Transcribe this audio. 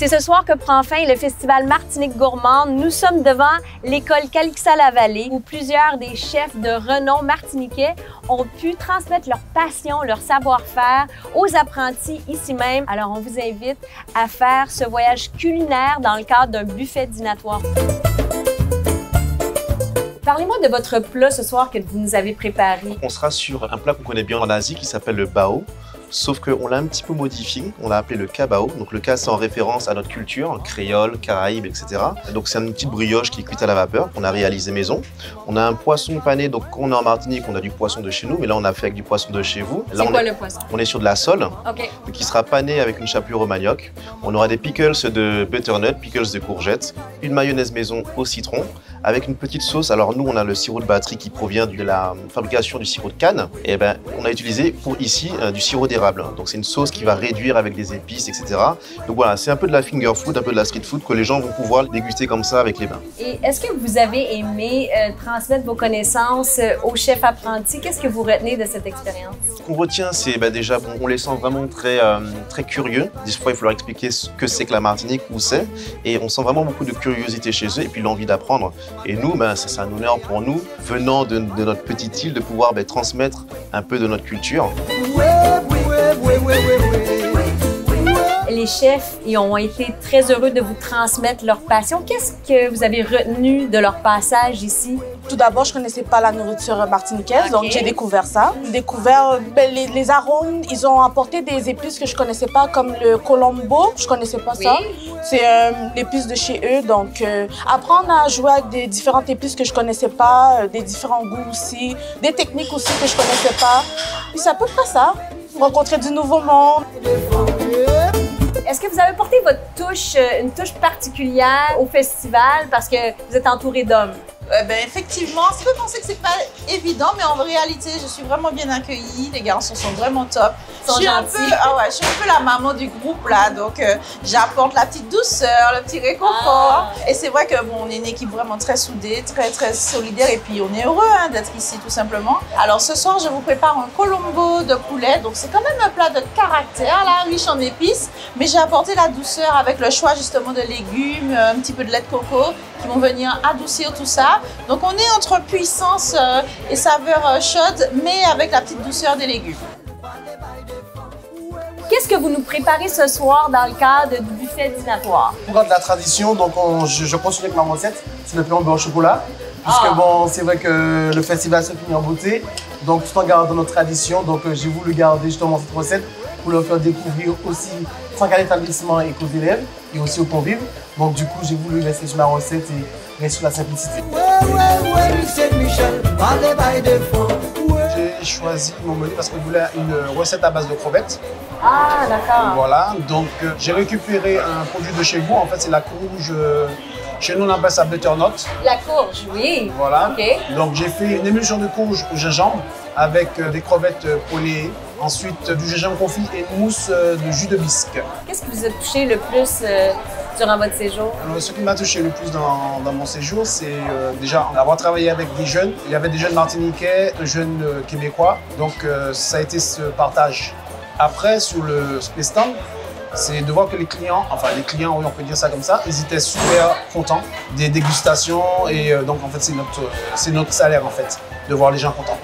C'est ce soir que prend fin le festival Martinique Gourmande. Nous sommes devant l'école Calixa-la-Vallée où plusieurs des chefs de renom martiniquais ont pu transmettre leur passion, leur savoir-faire aux apprentis ici même. Alors, on vous invite à faire ce voyage culinaire dans le cadre d'un buffet dînatoire. Parlez-moi de votre plat ce soir que vous nous avez préparé. On sera sur un plat qu'on connaît bien en Asie qui s'appelle le bao. Sauf qu'on l'a un petit peu modifié, on l'a appelé le cabao. Donc le ca c'est en référence à notre culture, créole, caraïbe, etc. Donc c'est une petite brioche qui est cuite à la vapeur qu'on a réalisé maison. On a un poisson pané, donc on est en Martinique, on a du poisson de chez nous, mais là on a fait avec du poisson de chez vous. C'est quoi le poisson? On est sur de la sole, qui sera pané avec une chapelure au manioc. On aura des pickles de butternut, pickles de courgettes, une mayonnaise maison au citron, avec une petite sauce. Alors nous, on a le sirop de batterie qui provient de la fabrication du sirop de canne. Et ben, on a utilisé pour ici euh, du sirop d'érable. Donc c'est une sauce qui va réduire avec des épices, etc. Donc voilà, c'est un peu de la finger food, un peu de la street food que les gens vont pouvoir déguster comme ça avec les mains. Et est-ce que vous avez aimé euh, transmettre vos connaissances euh, aux chefs apprentis? Qu'est-ce que vous retenez de cette expérience? Ce qu'on retient, c'est ben, déjà, bon, on les sent vraiment très, euh, très curieux. Des fois, il faut leur expliquer ce que c'est que la Martinique, où c'est. Et on sent vraiment beaucoup de curiosité chez eux et puis l'envie d'apprendre. Et nous, ben, c'est un honneur pour nous, venant de, de notre petite île, de pouvoir ben, transmettre un peu de notre culture. Les chefs ils ont été très heureux de vous transmettre leur passion. Qu'est-ce que vous avez retenu de leur passage ici? Tout d'abord, je connaissais pas la nourriture martiniquaise, donc j'ai découvert ça. Découvert ben, les, les arômes. Ils ont apporté des épices que je connaissais pas, comme le colombo. Je connaissais pas ça. C'est euh, l'épice de chez eux. Donc, euh, apprendre à jouer avec des différentes épices que je connaissais pas, euh, des différents goûts aussi, des techniques aussi que je connaissais pas. Puis c'est à peu près ça. Rencontrer du nouveau monde. Est-ce que vous avez porté votre touche, une touche particulière au festival parce que vous êtes entouré d'hommes? Euh, ben, effectivement, ça peut penser que c'est pas évident, mais en réalité, je suis vraiment bien accueillie. Les garçons sont vraiment top. Je suis un peu, ah ouais, je suis un peu la maman du groupe là, donc euh, j'apporte la petite douceur, le petit réconfort. Ah. Et c'est vrai que bon, on est une équipe vraiment très soudée, très très solidaire, et puis on est heureux hein, d'être ici tout simplement. Alors ce soir, je vous prépare un colombo de poulet, donc c'est quand même un plat de caractère là, riche en épices, mais j'ai apporté la douceur avec le choix justement de légumes, un petit peu de lait de coco qui vont venir adoucir tout ça. Donc on est entre puissance euh, et saveur euh, chaude, mais avec la petite douceur des légumes. Qu'est-ce que vous nous préparez ce soir dans le cadre du buffet dînatoire? On garde la tradition, donc on- je, je continue avec ma recette. C'est le beurre au chocolat. Puisque Ah. bon, c'est vrai que le festival se finit en beauté. Donc tout en gardant notre tradition, donc euh, j'ai voulu garder justement cette recette pour leur faire découvrir aussi sans qu'à l'établissement et qu'aux élèves et aussi aux convives. Donc du coup, j'ai voulu rester sur ma recette et rester sur la simplicité. J'ai choisi mon menu parce que je voulais une recette à base de crevettes. Ah, d'accord. Voilà, donc euh, j'ai récupéré un produit de chez vous. En fait, c'est la courge. euh, chez nous, on appelle ça butternut. La courge, oui. Voilà. OK. Donc j'ai fait une émulsion de courge au gingembre avec euh, des crevettes poêlées. Ensuite, du gingembre confit et une mousse de jus de bisque. Qu'est-ce qui vous a touché le plus durant votre séjour? Ce qui m'a touché le plus dans, dans mon séjour, c'est euh, déjà d'avoir travaillé avec des jeunes. Il y avait des jeunes martiniquais, des jeunes euh, québécois. Donc euh, ça a été ce partage. Après, sur le, sur les stands, c'est de voir que les clients, enfin les clients, oui, on peut dire ça comme ça, ils étaient super contents des dégustations. Et donc en fait, c'est notre, notre salaire en fait, de voir les gens contents.